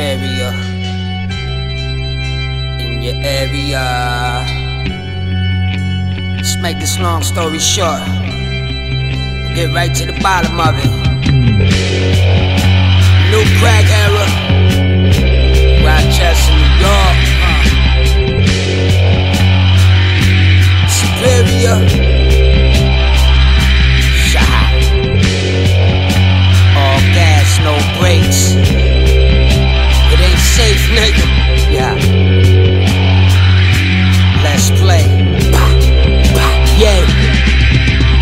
Superior in your area. Let's make this long story short. Get right to the bottom of it. New crack era. Rochester, New York. Superior. Shot. All gas, no brakes. Safe, nigga. Yeah. Let's play. Yeah.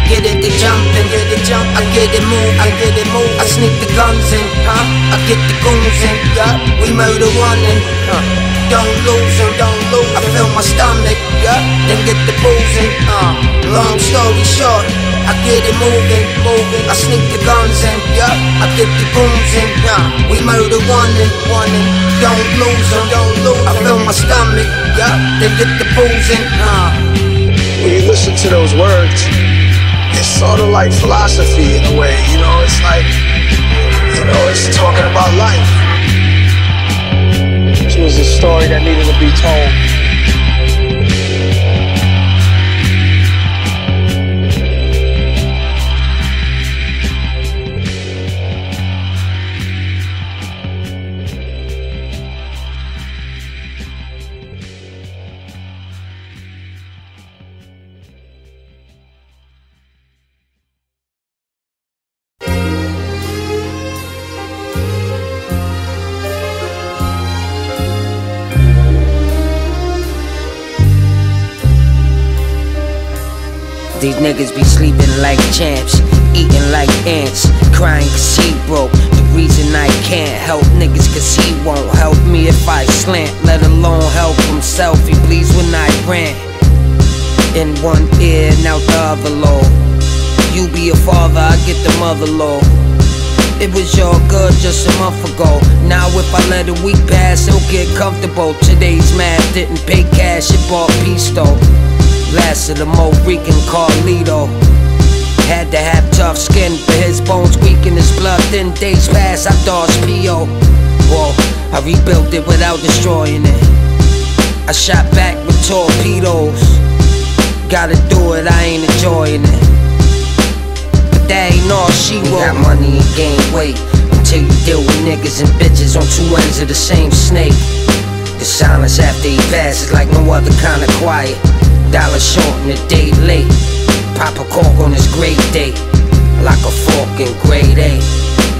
Get it to jump and get it jump, I get it move, I get it move. I sneak the guns in, huh? I get the goons in, yeah. We murder running, huh? Don't lose lose 'em, don't lose. I feel my stomach, yeah. Then get the boozing, uh. Long story short, I get it moving, moving. I sneak the guns in, yeah. I get the goons in, yeah. We murder running, running. Don't lose 'em, don't lose. I feel my stomach, yeah. Then get the boozing, uh. when you listen to those words, it's sort of like philosophy in a way, you know, it's like, you know, it's talking about life. This was a story that needed to be told. These niggas be sleeping like champs, eating like ants, crying cause he broke. The reason I can't help niggas cause he won't help me if I slant, let alone help himself. He bleeds when I rant. In one ear and out the other low. You be a father, I get the mother low. It was your good just a month ago. Now if I let a week pass, it'll get comfortable. Today's math didn't pay cash, it bought peace though. Last of the Mo Rican Carlito. Had to have tough skin for his bones weak in his blood. Then days pass, I dodged P.O. Whoa, I rebuilt it without destroying it. I shot back with torpedoes. Gotta do it, I ain't enjoying it. But that ain't all she wrote. Got money and gain weight until you deal with niggas and bitches on two ends of the same snake. The silence after he passes like no other kind of quiet. Dollar short and a day late. Pop a cork on his great day. Like a fork in grade A.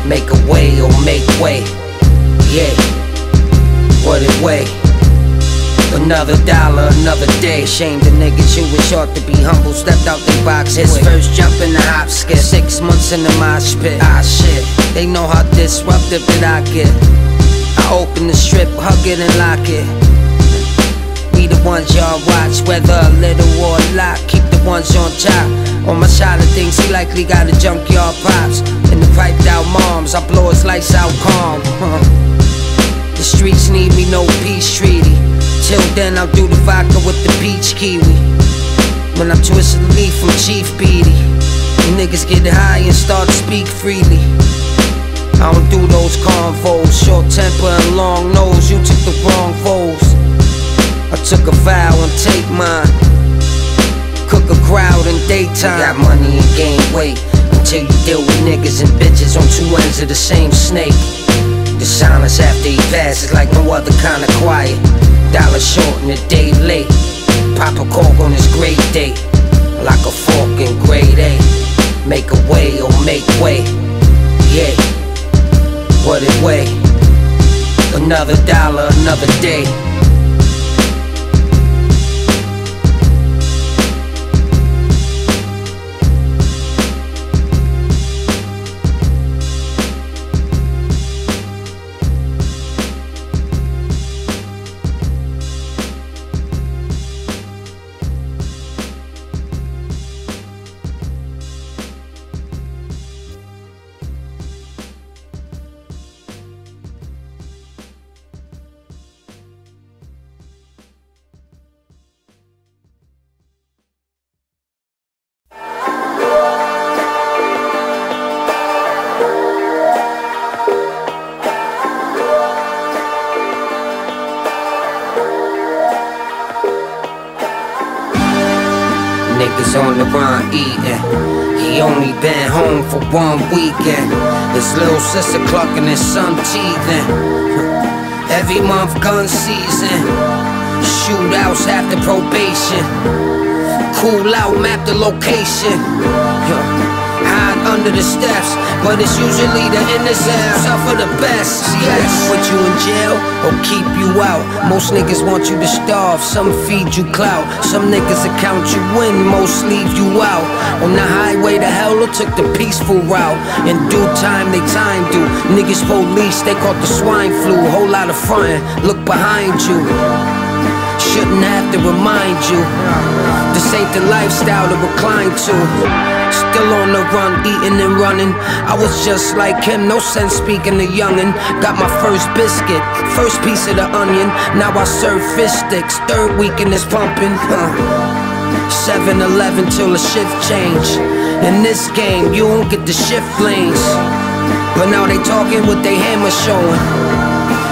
Make a way or make way. Yeah. What it weigh? Another dollar, another day. Shame the niggas who was short to be humble. Stepped out the box. His first jump in the hop skip. Six months in the mosh pit. Ah shit. They know how disruptive that I get. I open the strip, hug it and lock it. The ones y'all watch, whether little or a lot. Keep the ones on top. On my side of things, he likely got a junkyard pops. And the piped out moms, I blow his lights out calm. The streets need me, no peace treaty. Till then, I'll do the vodka with the peach kiwi. When I twist the leaf from Chief Beatty, you niggas get high and start to speak freely. I don't do those convos, short temper and long nose. You took the wrong vows. I took a vow and take mine. Cook a crowd in daytime. Got money and gain weight until you deal with niggas and bitches on two ends of the same snake. The silence after he passes like no other kind of quiet. Dollar short and a day late. Pop a cork on his great day. Like a fork in grade A. Make a way or make way. Yeah. What it weigh? Another dollar, another day. On eating. He only been home for one weekend. His little sister clucking his son teething. Every month gun season. Shootouts after probation. Cool out, map the location. Under the steps, but it's usually the innocent who suffer the best. Yes, put you in jail or keep you out. Most niggas want you to starve, some feed you clout. Some niggas account you win, most leave you out. On the highway to hell, or took the peaceful route. In due time, they time do. Niggas police, they caught the swine flu. Whole lot of frontin', look behind you. Shouldn't have to remind you. This ain't the lifestyle to recline to. Still on the run, eating and running. I was just like him, no sense speaking to youngin'. Got my first biscuit, first piece of the onion. Now I serve fish sticks, third weekend is pumping. Huh. 7 Eleven till the shift change. In this game, you don't get the shift lanes. But now they talking with they hammer showing.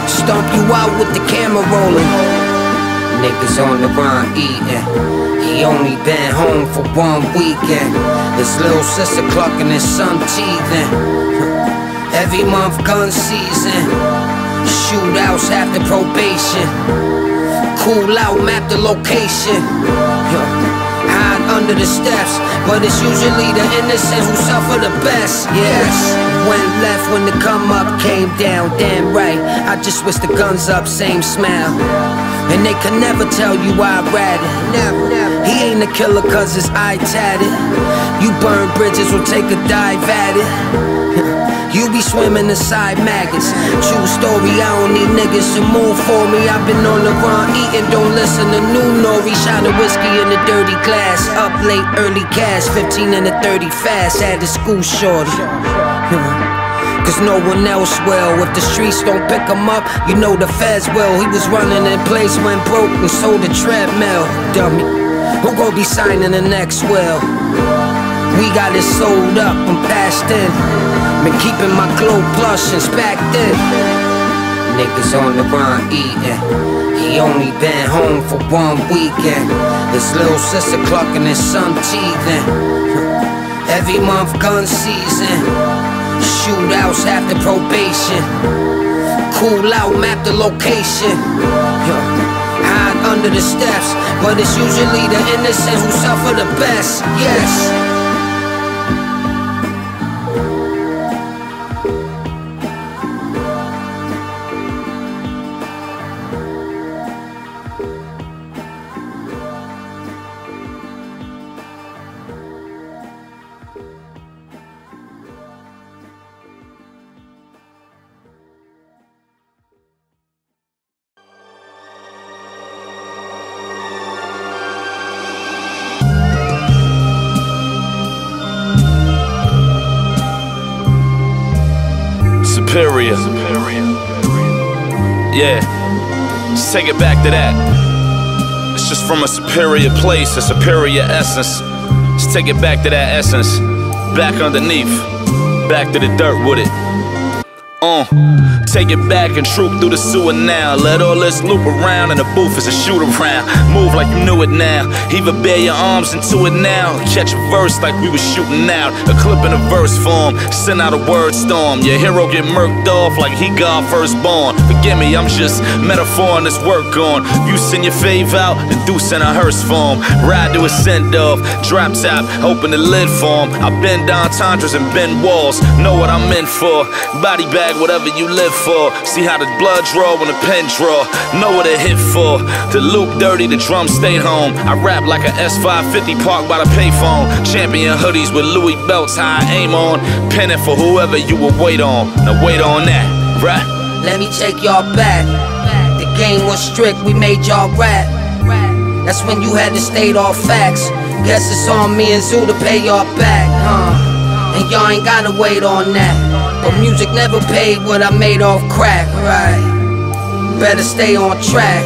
Stomp you out with the camera rolling. Niggas on the run eating. He only been home for one weekend. His little sister clucking his son teething. Every month gun season. Shootouts after probation. Cool out, map the location. Hide under the steps, but it's usually the innocent who suffer the best. Yes. Went left when the come up came down, damn right. I just wish the guns up, same smile. And they can never tell you why I rad it. He ain't a killer cause his eye tatted. You burn bridges we'll take a dive at it. You be swimming inside maggots. True story, I don't need niggas to move for me. I've been on the run eating, don't listen to new nori. Shot of whiskey in a dirty glass. Up late, early cash, 15 and a 30 fast. Had the school shorty. Cause no one else will. If the streets don't pick him up, you know the feds will. He was running in place, went broke, and sold a treadmill. Dummy. Who gon' be signing the next will? We got it sold up, I'm passed in. Been keeping my glow plush back then. Niggas on the run eating. He only been home for one weekend. His little sister clucking his son teething. Every month gun season. Shootouts after probation. Cool out, map the location. Hide under the steps, but it's usually the innocent who suffer the best. Yes. Superior. Yeah. Let's take it back to that. It's just from a superior place, a superior essence. Let's take it back to that essence. Back underneath. Back to the dirt with it. Uh, take it back and troop through the sewer now. Let all this loop around in the booth is a shoot around. Move like you knew it now. Even bare your arms into it now. Catch a verse like we was shooting out. A clip in a verse form. Send out a word storm. Your hero get murked off like he got firstborn. Me, I'm just metaphoring this work on. You send your fave out, then do send a hearse form. Ride to a send off. Drop top, open the lid form. I bend down tundras and bend walls. Know what I'm in for. Body bag whatever you live for. See how the blood draw when the pen draw. Know what it hit for. The loop dirty, the drum stayed home. I rap like a S550 parked by the payphone. Champion hoodies with Louis belts, high aim on. Penning for whoever you will wait on. Now wait on that, right? Let me take y'all back. The game was strict, we made y'all rap. That's when you had to state all facts. Guess it's on me and Zoo to pay y'all back, huh? And y'all ain't gotta wait on that. But music never paid what I made off crack, right? Better stay on track.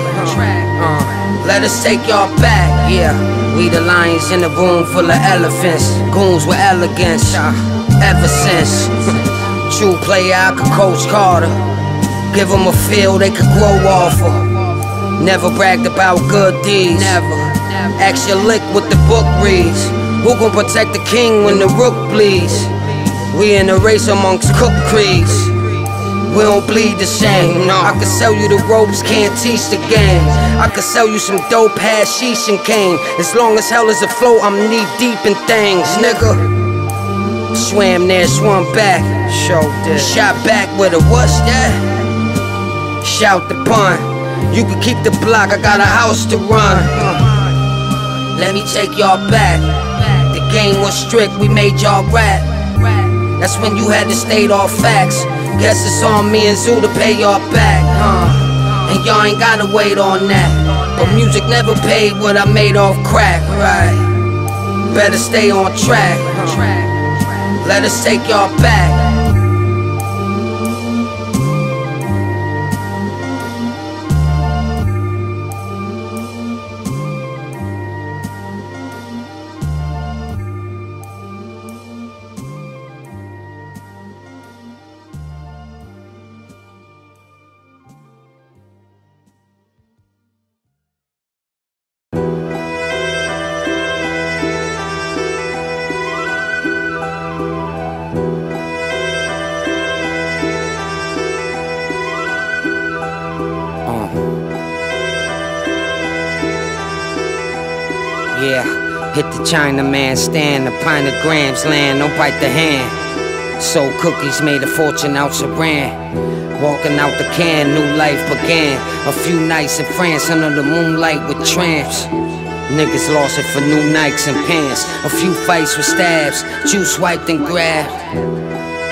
Uh, let us take y'all back, yeah. We the lions in a room full of elephants, goons with elegance. Ever since, true player, I could coach Carter. Give them a feel they could grow off of. Never bragged about good deeds. Never. Ask your lick what the book reads. Who gon' protect the king when the rook bleeds? We in a race amongst cook creeds. We don't bleed the same. No, I could sell you the ropes, can't teach the game. I could sell you some dope hashish and cane. As long as hell is afloat, I'm knee deep in things, nigga. Swam there, swam back. Showed Shot back with a what's that? Shout the pun. You can keep the block, I got a house to run. Let me take y'all back. The game was strict, we made y'all rap. That's when you had to state all facts. Guess it's on me and Zoo to pay y'all back, huh? And y'all ain't gotta wait on that. But music never paid what I made off crack, right? Better stay on track. Let us take y'all back. Chinaman stand, pint of grams land, don't bite the hand. Sold cookies, made a fortune out Saran. Walking out the can, new life began. A few nights in France under the moonlight with tramps. Niggas lost it for new Nikes and pants. A few fights with stabs, juice wiped and grabbed.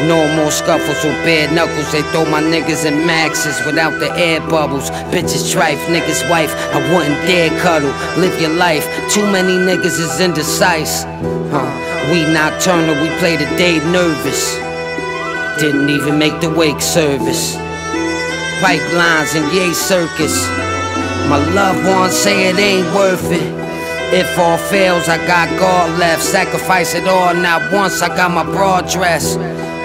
No more scuffles with bare knuckles. They throw my niggas in maxes without the air bubbles. Bitches trife, niggas wife. I wouldn't dare cuddle. Live your life. Too many niggas is indecisive. Huh. We nocturnal, we play the day nervous. Didn't even make the wake service. Pipelines and yay circus. My loved ones say it ain't worth it. If all fails, I got God left. Sacrifice it all, not once. I got my broad dress.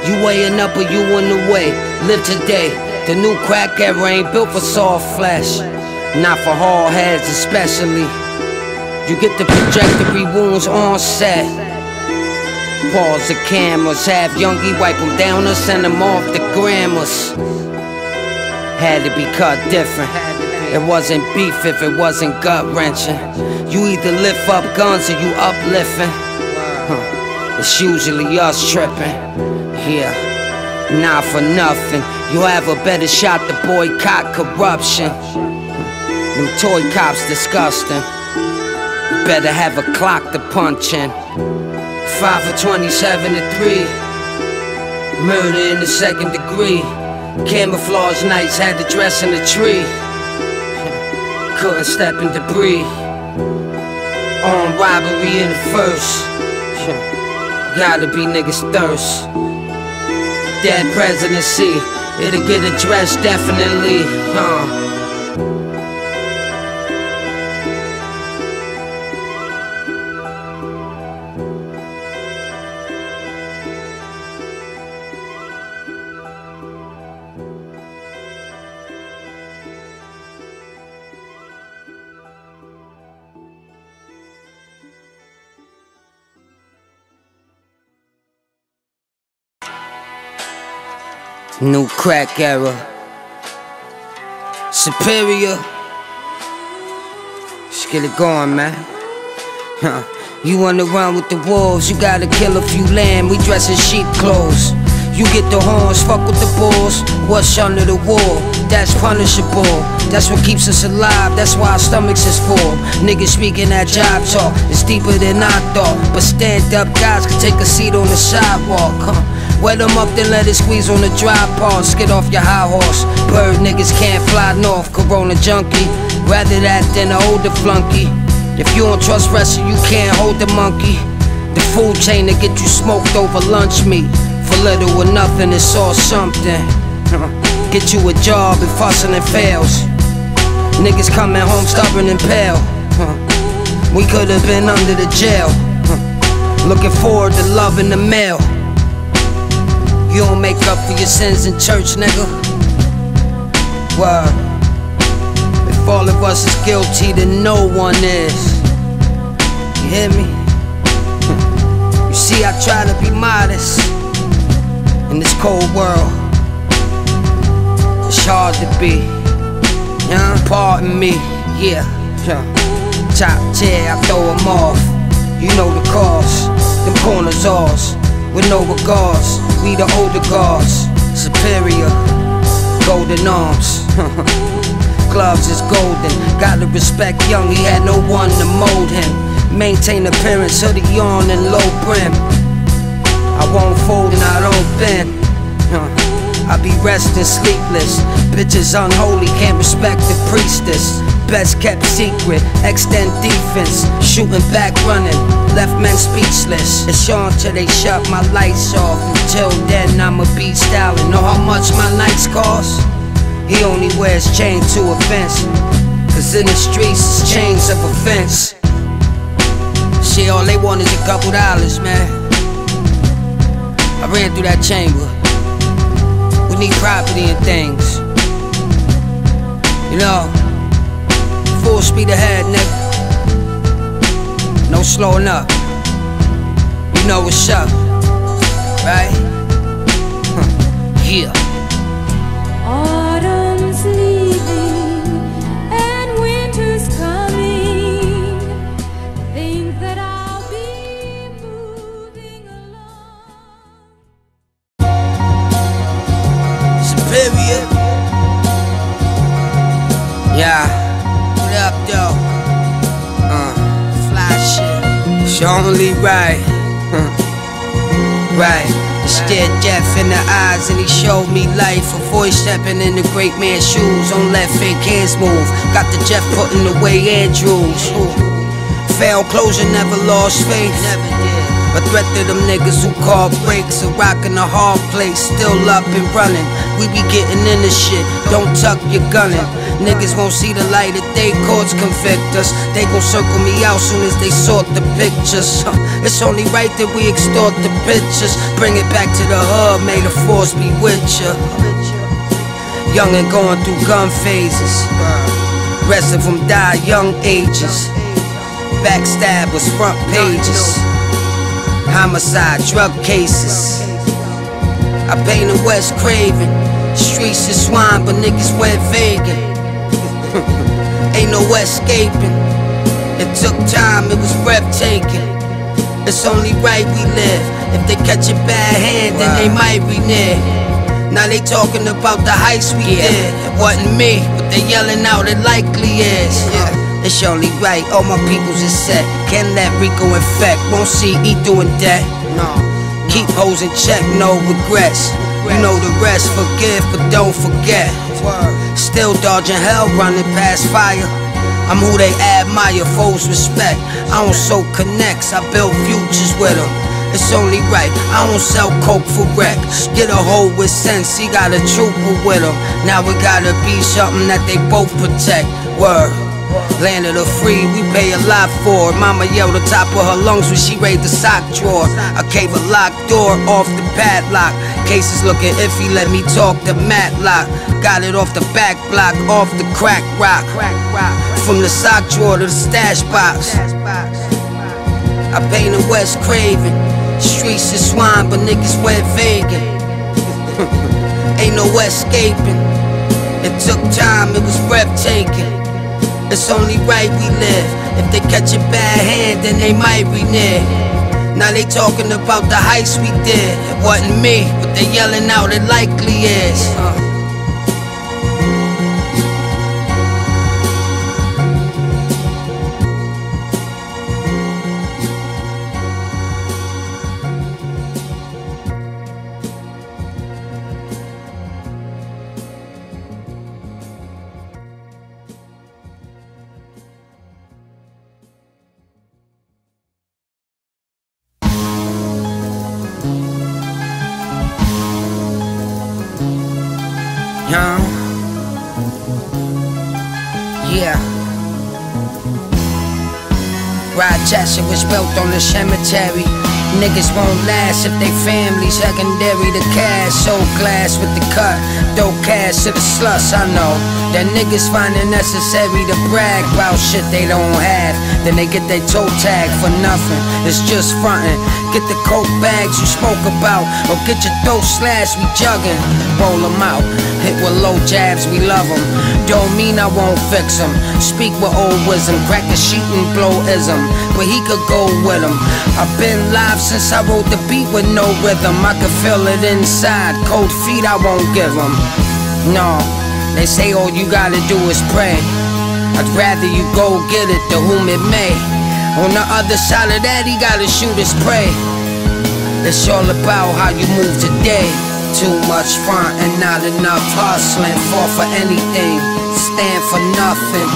You weighing up or you in the way? Live today. The new crack era ain't built for soft flesh. Not for hard heads especially. You get the trajectory wounds on set. Pause the cameras, have Youngie wipe them down or send them off the grammars. Had to be cut different. It wasn't beef if it wasn't gut wrenching. You either lift up guns or you uplifting. Huh. It's usually us tripping. Yeah, not for nothing. You have a better shot to boycott corruption. Them toy cops disgusting. Better have a clock to punch in. 5 for 27 to 3. Murder in the second degree. Camouflage nights had to dress in a tree. Couldn't step in debris. On robbery in the first. Gotta be niggas thirst that presidency. It'll get addressed definitely, huh? Crack era. Superior. Let's get it going, man. Huh. You wanna run with the wolves, you gotta kill a few lamb. We dress in sheep clothes. You get the horns, fuck with the bulls. What's under the wall? That's punishable. That's what keeps us alive. That's why our stomachs is full. Niggas speaking that job talk. It's deeper than I thought. But stand up guys can take a seat on the sidewalk. Huh? Wet them up, then let it squeeze on the dry pause. Get off your high horse. Bird niggas can't fly north. Corona junkie. Rather that than an older flunky. If you don't trust wrestling, you can't hold the monkey. The food chain to get you smoked over lunch meat. For little or nothing, it's all something. Get you a job if hustling fails. Niggas coming home stubborn and pale. We could have been under the jail. Looking forward to love in the mail. You don't make up for your sins in church, nigga. Word. If all of us is guilty, then no one is. You hear me? You see, I try to be modest in this cold world. It's hard to be. Yeah, pardon me. Yeah, yeah. Top tier, I throw 'em off. You know the cause. Them corners ours. With no regards. We the older guards. Superior. Golden arms. Gloves is golden. Gotta respect young, he had no one to mold him. Maintain appearance, hoodie on and low brim. I won't fold and I don't bend. I be resting sleepless. Bitches unholy, can't respect the priestess. Best kept secret, extend defense. Shooting back, running, left men speechless. It's on till they shut my lights off. Until then, I'ma be styling. Know how much my nights cost? He only wears chain to offense. Cause in the streets, it's chains of offense. Shit, all they want is a couple dollars, man. I ran through that chamber. We need property and things. You know, full speed ahead, nigga. No slowing up. You know what's up, right? Yeah. Only right. Huh. Right. I stared death in the eyes and he showed me life. A voice stepping in the great man's shoes. On left fake hands move. Got the Jeff putting away Andrews. Failed closure, never lost faith. Never did. A threat to them niggas who call breaks. A rock in a hard place, still up and running. We be getting in this shit, don't tuck your gunning. Niggas won't see the light of they courts convict us. They gon' circle me out soon as they sort the pictures. It's only right that we extort the pictures. Bring it back to the hub, may the force be with ya. Young and going through gun phases. Rest of them die young ages. Backstabbers, front pages. Homicide, drug cases. I paint in West Craven. Streets is swine, but niggas went vegan. Ain't no escaping. It took time, it was breathtaking. It's only right we live. If they catch a bad hand, then they might be near. Now they talking about the heist we did. It wasn't me, but they yelling out it likely is. Yeah. It's only right, all my peoples is set. Can't let Rico infect, won't see E doing that. No. Keep hoes in check, no regrets. You know the rest, forgive, but don't forget. Still dodging hell, running past fire. I'm who they admire, foes respect. I don't sow connects, I build futures with them. It's only right, I don't sell coke for wreck. Get a hoe with sense, he got a trooper with him. Now it gotta be something that they both protect. Word. Land of the free, we pay a lot for it. Mama yelled the top of her lungs when she raided the sock drawer. I gave a locked door off the padlock. Cases looking iffy, let me talk the Matlock. Got it off the back block, off the crack rock. From the sock drawer to the stash box. I paint in West Craven. Streets is swine, but niggas went vegan. Ain't no escaping. It took time, it was breathtaking. It's only right we live. If they catch a bad hand, then they might be near. Now they talking about the heist we did. It wasn't me, but they yelling out it likely is. Uh. The cemetery. Niggas won't last if they families secondary to cash. So glass with the cut, dope cash to the sluts. I know that niggas find it necessary to brag about shit they don't have. Then they get their toe tag for nothing. It's just frontin'. Get the coke bags you smoke about, or get your throat slashed. We juggin', roll 'em out. Hit with low jabs, we love 'em. Don't mean I won't fix 'em. Speak with old wisdom, crack the sheet and blow ism. But he could go with 'em. I've been live since I wrote the beat with no rhythm. I can feel it inside. Cold feet, I won't give 'em. No, they say all you gotta do is pray. I'd rather you go get it to whom it may. On the other side of that, he gotta shoot his prey. It's all about how you move today. Too much front and not enough hustling. Fall for anything, stand for nothing.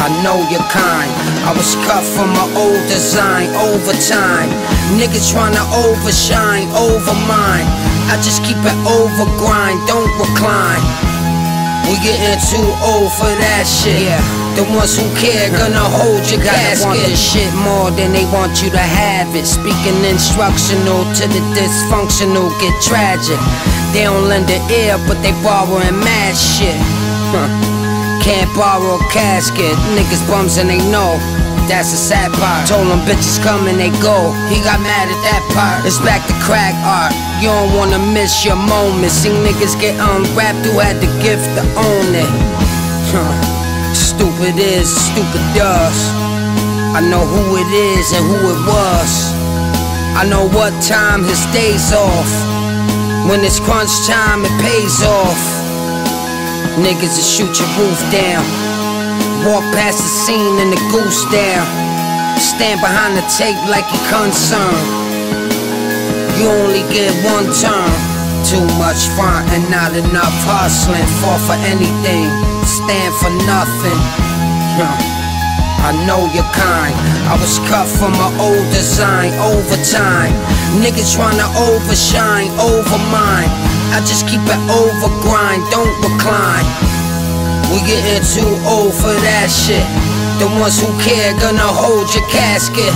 I know you're kind. I was cut from my old design over time. Niggas tryna overshine over mine. I just keep it over grind, don't recline. We getting too old for that shit. Yeah. The ones who care gonna hold your casket. want this shit more than they want you to have it. Speaking instructional to the dysfunctional get tragic. They don't lend an ear, but they borrowing mad shit. Huh. Can't borrow a casket. Niggas bums and they know. That's the sad part. Told them bitches come and they go. He got mad at that part. It's back to crack art. You don't wanna miss your moment. See niggas get unwrapped who had the gift to own it. Stupid is, stupid does. I know who it is and who it was. I know what time his days off. When it's crunch time, it pays off. Niggas will shoot your roof down. Walk past the scene and the goose down. Stand behind the tape like you're concerned. You only get one turn. Too much front and not enough hustling. Fall for anything, stand for nothing. I know you're kind. I was cut from my old design over time. Niggas tryna overshine over mine. I just keep it over grind, don't recline. We getting too old for that shit. The ones who care gonna hold your casket.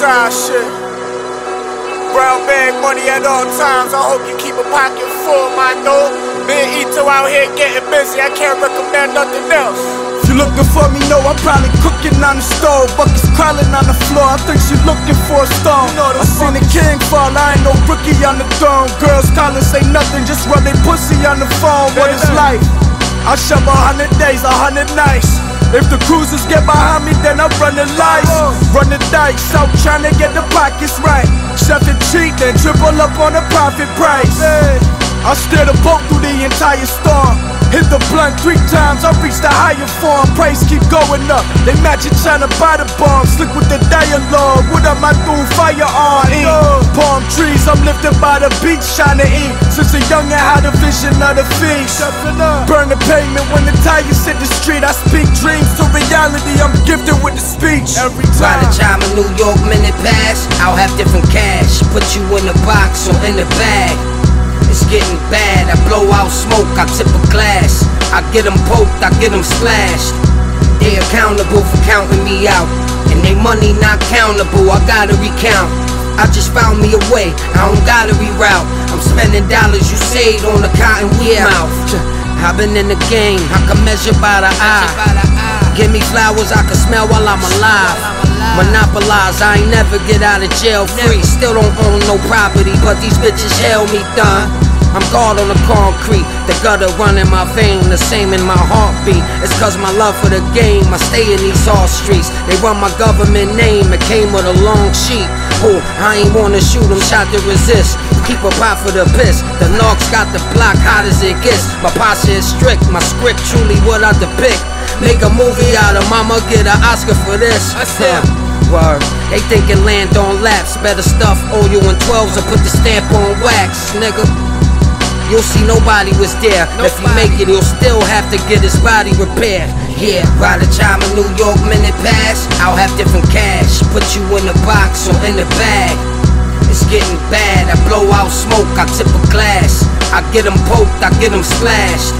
Northside shit. Brown bag money at all times. I hope you keep a pocket full, my. Me and Eto out here getting busy. I can't recommend nothing else. If you looking for me, no, I'm probably cooking on the stove. Buckets crawling on the floor. I think she looking for a stone. I seen the king fall. I ain't no rookie on the throne. Girls calling, say nothing, just rub they pussy on the phone. What is life? I shove a hundred days, a hundred nights. If the cruisers get behind me, then I'm running lights. Run the dice, out trying to get the pockets right. Chef and cheat, then triple up on the profit price. I steer the boat through the entire storm. Hit the blunt three times, I reach the higher form. Price keep going up. They match it trying to buy the bomb. Slick with the dialogue. What up, my dude? Fire on. Eat. I'm lifted by the beach, trying to eat. Since a young, I had a vision of the feast. Burn the pavement when the tires hit the street. I speak dreams to reality. I'm gifted with the speech. Every By time. the time a New York minute pass, I'll have different cash. Put you in a box or in a bag. It's getting bad. I blow out smoke, I tip a glass. I get them poked, I get them slashed. They accountable for counting me out. And they money not countable, I gotta recount. I just found me a way, I don't gotta reroute. I'm spending dollars you saved on the cotton weed mouth. I've been in the game, I can measure by the eye. Give me flowers I can smell while I'm alive. Monopolize, I ain't never get out of jail free. Still don't own no property, but these bitches held me done. I'm guard on the concrete, the gutter running my vein, the same in my heartbeat. It's cause my love for the game, I stay in these hard streets. They run my government name, it came with a long sheet. Oh, I ain't wanna shoot them, shot to resist. Keep a pot for the piss. The knocks got the block hot as it gets. My posture is strict, my script truly what I depict. Make a movie out of mama, get an Oscar for this. Huh. Word. They thinking land on laps. Better stuff oil and 12s or put the stamp on wax, nigga. You'll see nobody was there. If you make it, he'll still have to get his body repaired. Yeah, by the time a New York minute pass, I'll have different cash. Put you in a box or in a bag. It's getting bad. I blow out smoke, I tip a glass. I get them poked, I get them splashed.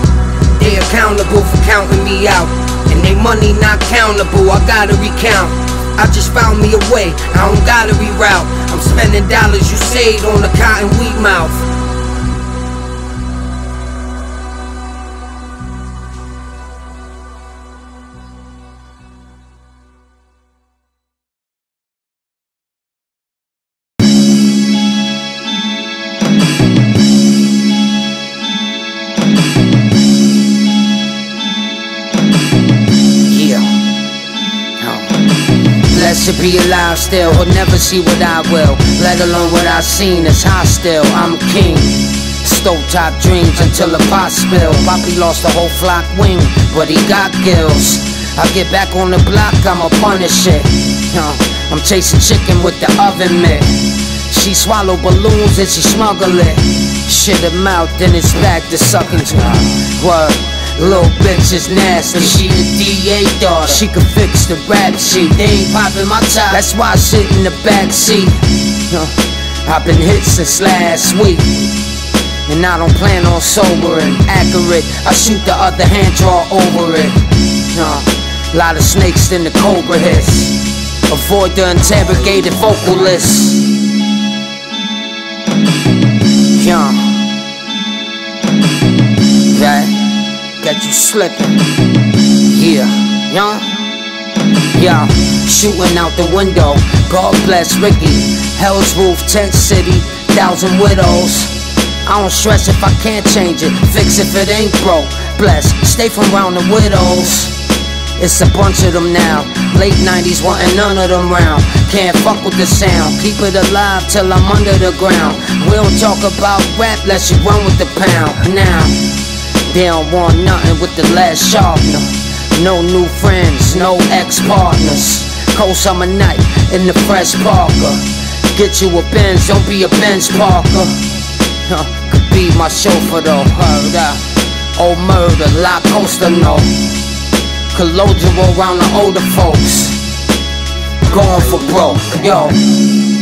They accountable for counting me out. And they money not countable, I gotta recount. I just found me a way, I don't gotta reroute. I'm spending dollars you saved on the cotton weed mouth. Alive still, will never see what I will, let alone what I've seen is hostile. I'm king. Stove top dreams until the pot spill. Poppy lost the whole flock wing, but he got gills. I get back on the block, I'ma punish it. Uh, I'm chasing chicken with the oven mitt. She swallow balloons and she smuggle it. Shit her mouth, then it's back to sucking to Word. Little bitch is nasty. She the DA daughter. She can fix the rap sheet. They ain't popping my top. That's why I sit in the back seat. Uh, I've been hit since last week. And I don't plan on sobering. Accurate. I shoot the other hand, draw over it. Uh, lot of snakes in the cobra hiss. Avoid the interrogated vocalist. Yeah. You slipping. Yeah. Yeah. Yeah. Shooting out the window. God bless Ricky. Hell's roof, tent city, thousand widows. I don't stress if I can't change it. Fix if it ain't broke. Bless. Stay from round the widows. It's a bunch of them now. Late 90s, wanting none of them round. Can't fuck with the sound. Keep it alive till I'm under the ground. We don't talk about rap unless you run with the pound. Now, they don't want nothing with the last sharpener. No new friends, no ex partners. Cold summer night in the fresh Parker. Get you a Benz, don't be a Benz Parker. Huh, could be my chauffeur though, heard up. Old murder, La Costa, no. Colloquial around the older folks. Going for broke, yo.